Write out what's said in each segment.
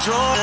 control,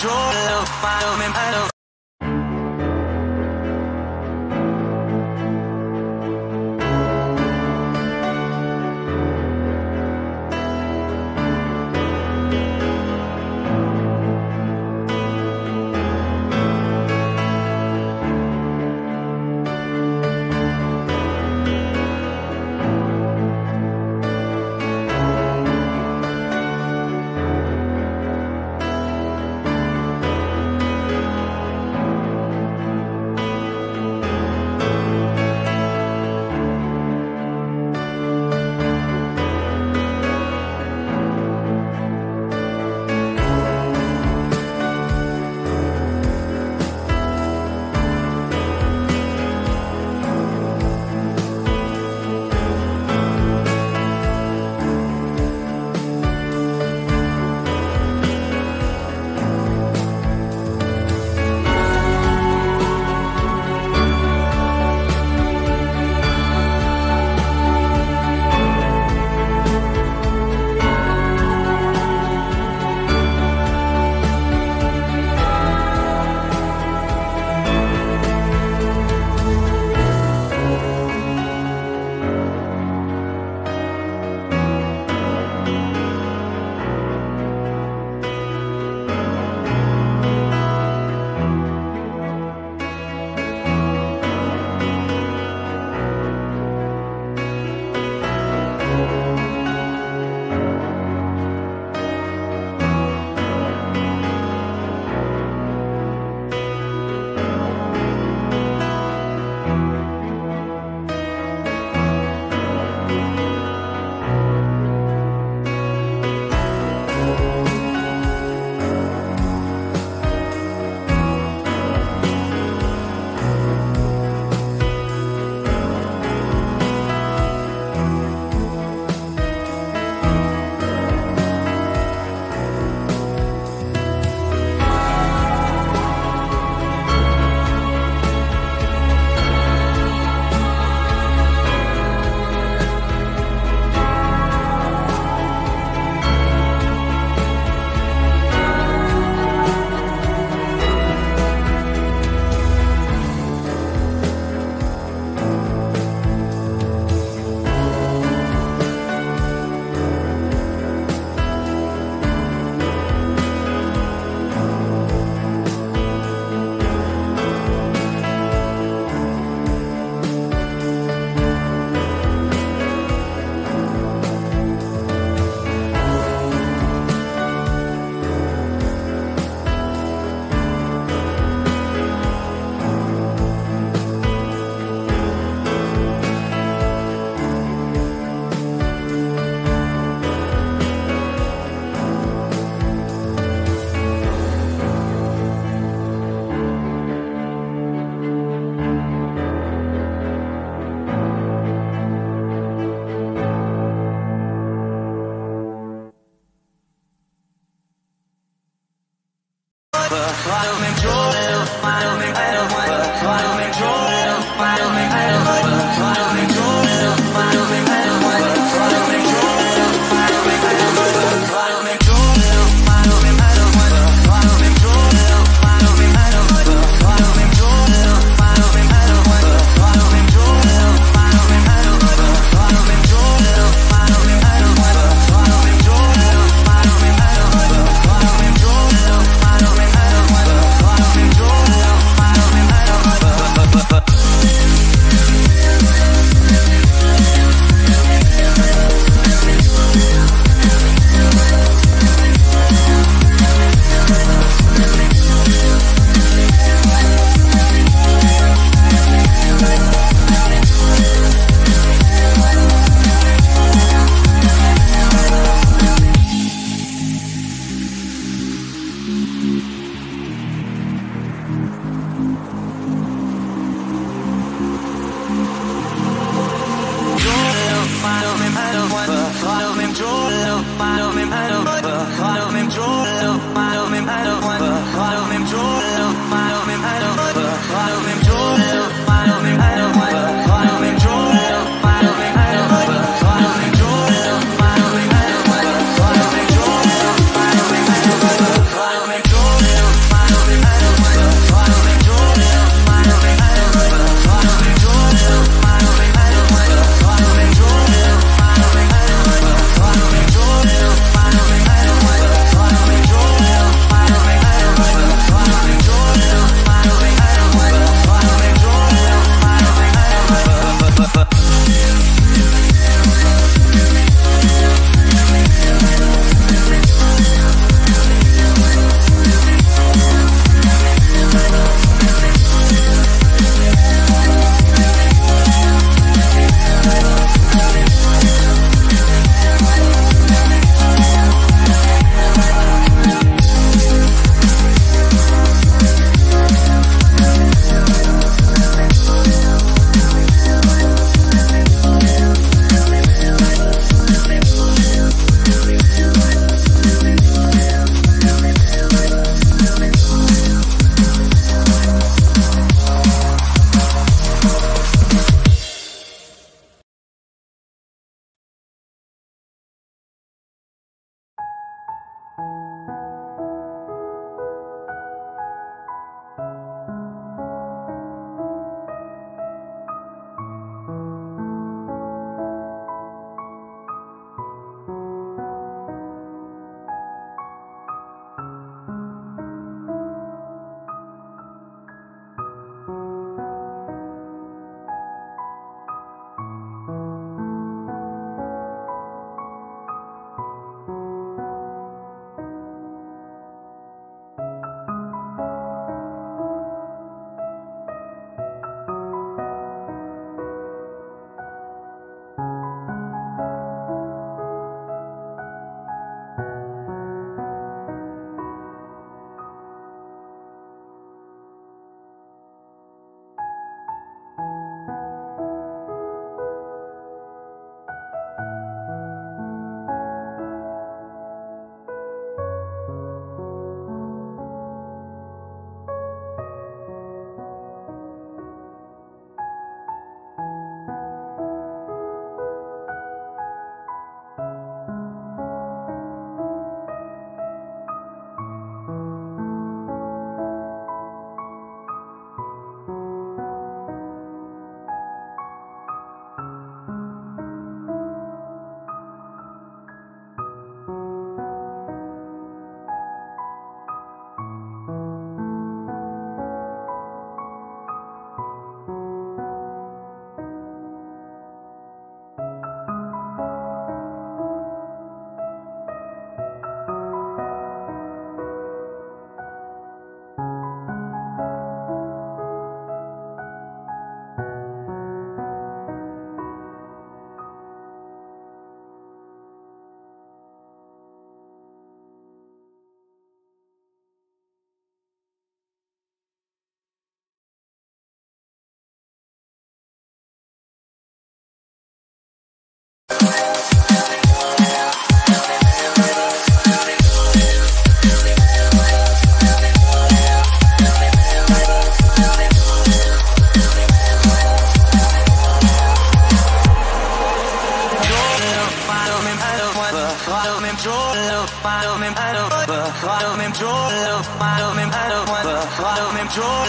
control control.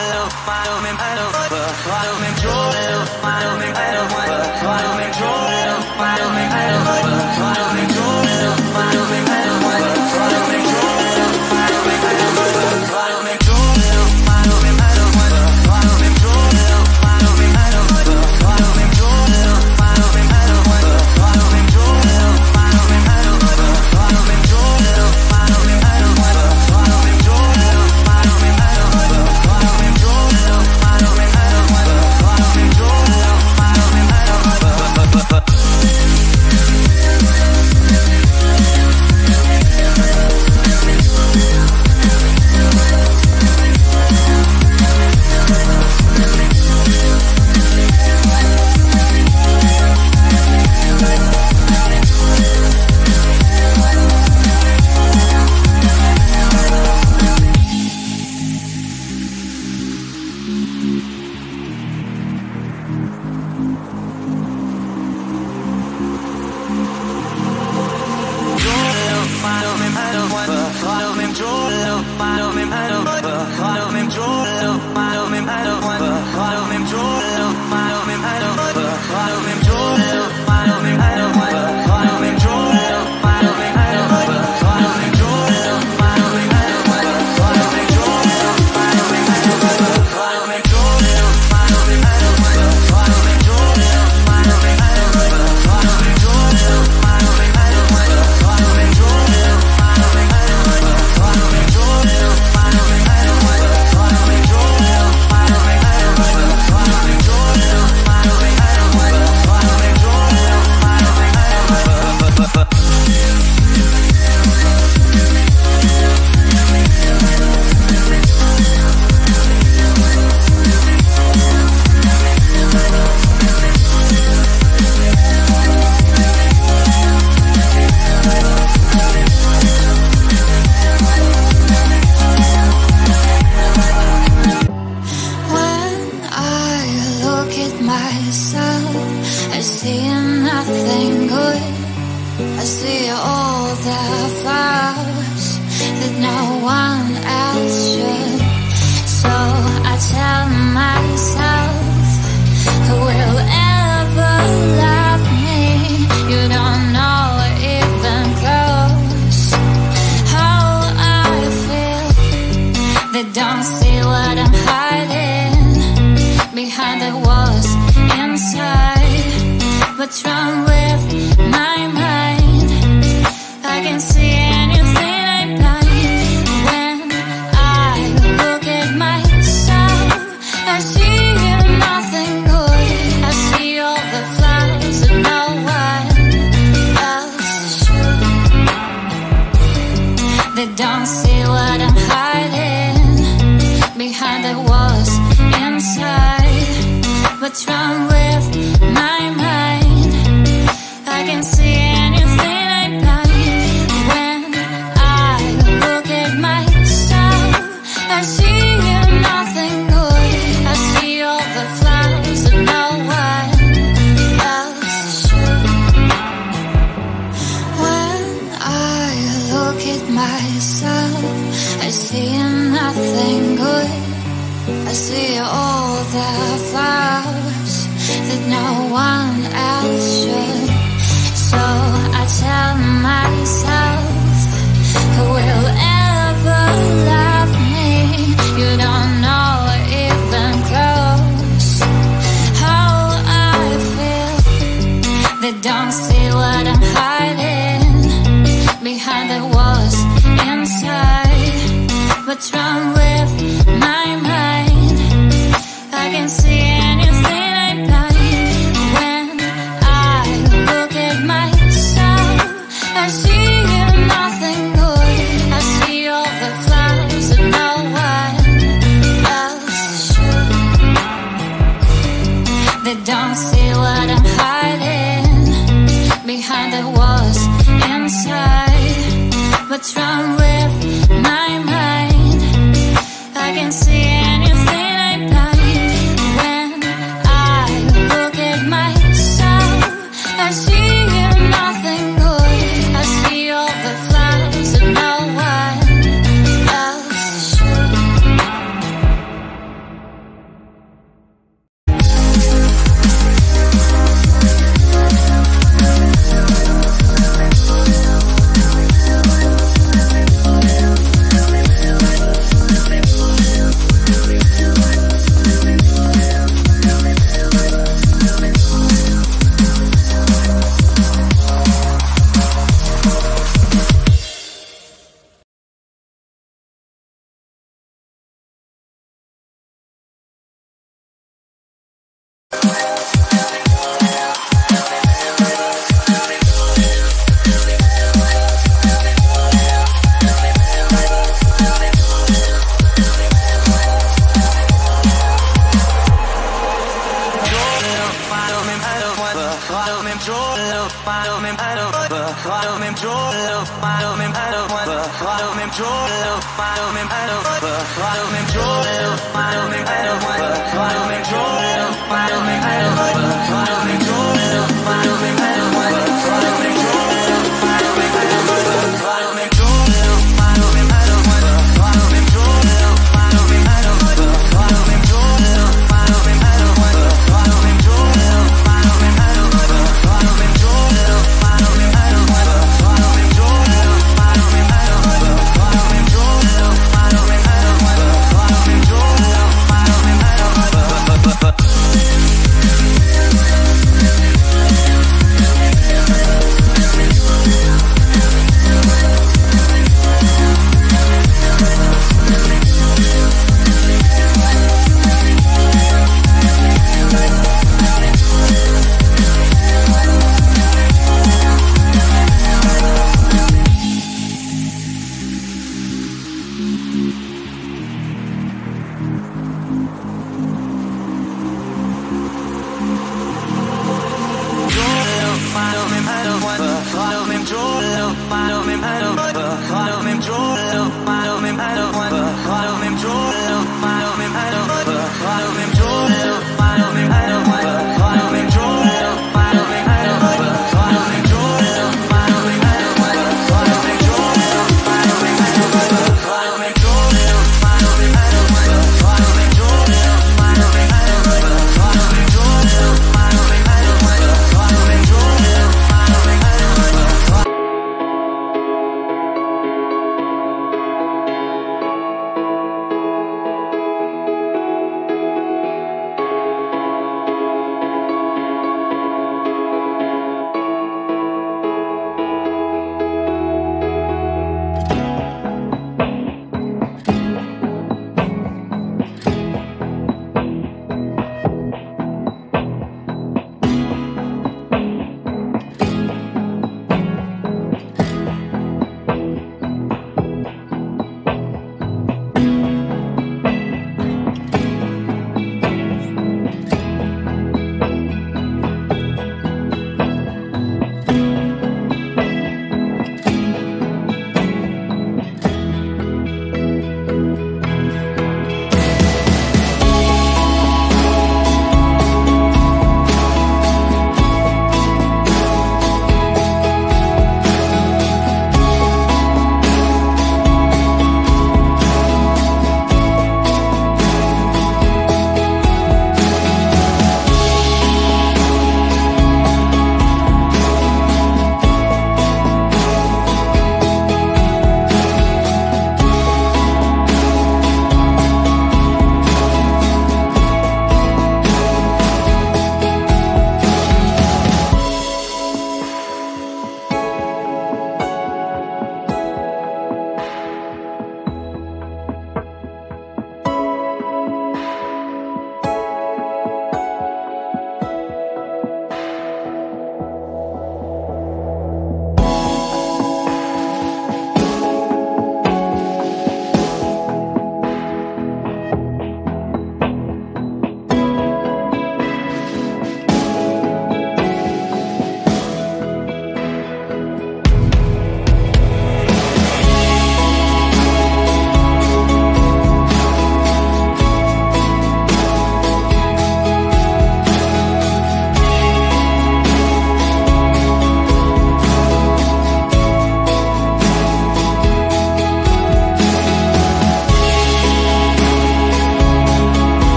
inside. What's wrong with my mind? I can see anyone. she